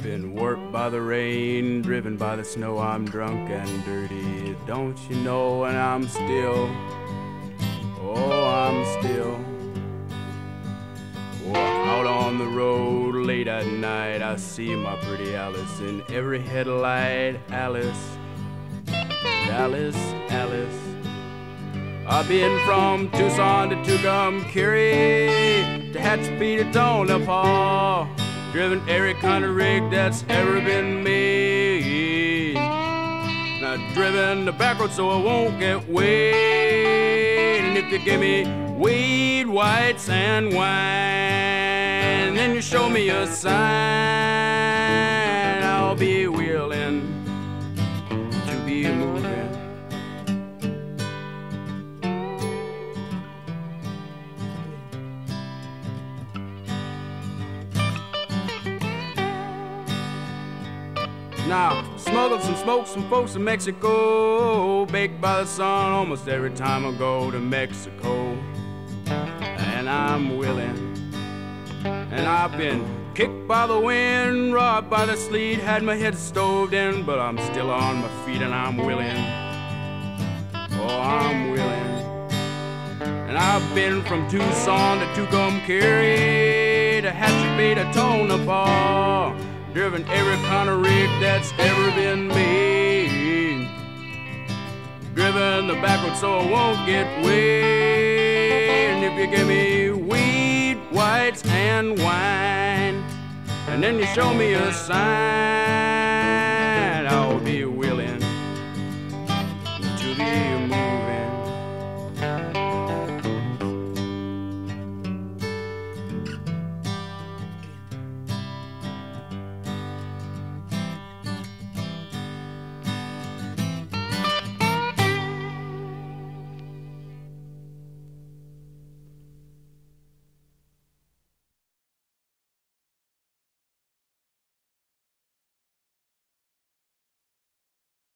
been worked by the rain, driven by the snow. I'm drunk and dirty. Don't you know? And I'm still, oh, I'm still. Out on the road late at night, I see my pretty Alice in every headlight. Alice, Alice, Alice. I've been from Tucson to Tucumcari Tehachapi to Tonopah. Driven every kind of rig that's ever been made. Now driven the back road so I won't get weighed. And if you give me weed, whites, and wine, then you show me a sign, I'll be willing to be moving. Now, smuggled some smoke, some folks in Mexico, baked by the sun almost every time I go to Mexico. And I'm willing. And I've been kicked by the wind, robbed by the sleet, had my head stoved in, but I'm still on my feet and I'm willing. Oh, I'm willing. And I've been from Tucson to Tucumcari Tehachapi to Tonopah driven every kind of rig that's ever been made. Driven the backward so I won't get weighed. And if you give me weed, whites, and wine, and then you show me a sign.